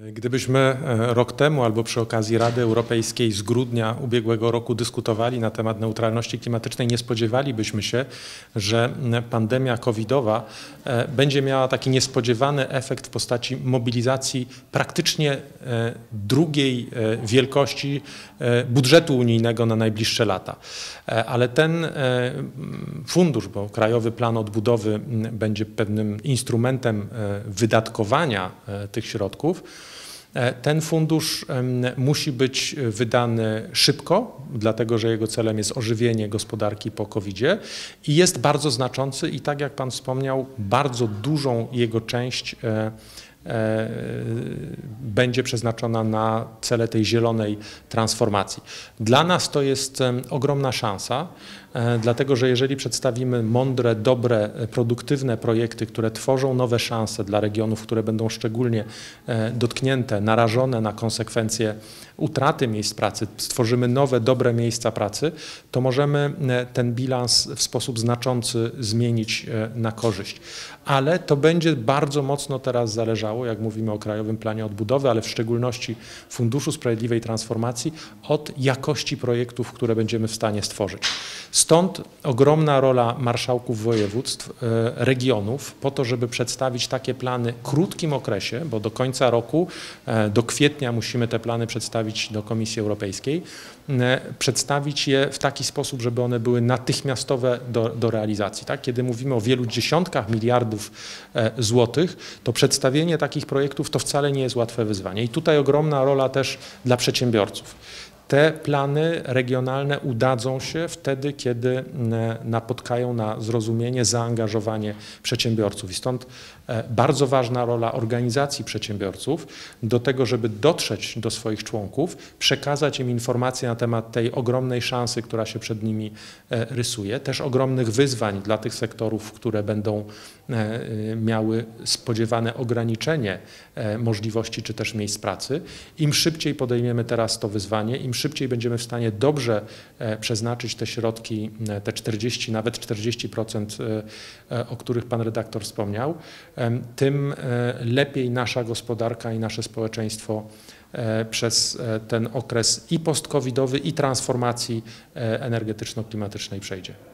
Gdybyśmy e, rok temu albo przy okazji Rady Europejskiej z grudnia ubiegłego roku dyskutowali na temat neutralności klimatycznej, nie spodziewalibyśmy się, że pandemia covidowa e, będzie miała taki niespodziewany efekt w postaci mobilizacji praktycznie e, drugiej wielkości budżetu unijnego na najbliższe lata. Ale ten fundusz, bo Krajowy Plan Odbudowy będzie pewnym instrumentem wydatkowania tych środków, ten fundusz musi być wydany szybko, dlatego że jego celem jest ożywienie gospodarki po COVID-zie i jest bardzo znaczący i tak jak Pan wspomniał, bardzo dużą jego część e, e, będzie przeznaczona na cele tej zielonej transformacji. Dla nas to jest ogromna szansa, dlatego że jeżeli przedstawimy mądre, dobre, produktywne projekty, które tworzą nowe szanse dla regionów, które będą szczególnie dotknięte, narażone na konsekwencje utraty miejsc pracy, stworzymy nowe, dobre miejsca pracy, to możemy ten bilans w sposób znaczący zmienić na korzyść. Ale to będzie bardzo mocno teraz zależało, jak mówimy o Krajowym Planie Odbudowy, ale w szczególności Funduszu Sprawiedliwej Transformacji, od jakości projektów, które będziemy w stanie stworzyć. Stąd ogromna rola marszałków województw, e, regionów, po to, żeby przedstawić takie plany w krótkim okresie, bo do końca roku, e, do kwietnia musimy te plany przedstawić do Komisji Europejskiej, e, przedstawić je w taki sposób, żeby one były natychmiastowe do, do realizacji. Tak? Kiedy mówimy o wielu dziesiątkach miliardów złotych, to przedstawienie takich projektów to wcale nie jest łatwe wyzwanie. I tutaj ogromna rola też dla przedsiębiorców. Te plany regionalne udadzą się wtedy, kiedy napotkają na zrozumienie, zaangażowanie przedsiębiorców. I stąd e, bardzo ważna rola organizacji przedsiębiorców do tego, żeby dotrzeć do swoich członków, przekazać im informacje na temat tej ogromnej szansy, która się przed nimi e, rysuje, też ogromnych wyzwań dla tych sektorów, które będą e, miały spodziewane ograniczenie możliwości czy też miejsc pracy. Im szybciej podejmiemy teraz to wyzwanie, im szybciej będziemy w stanie dobrze e, przeznaczyć te środki, e, te 40, nawet 40%, e, o których Pan redaktor wspomniał, tym lepiej nasza gospodarka i nasze społeczeństwo przez ten okres i post-covidowy, i transformacji energetyczno-klimatycznej przejdzie.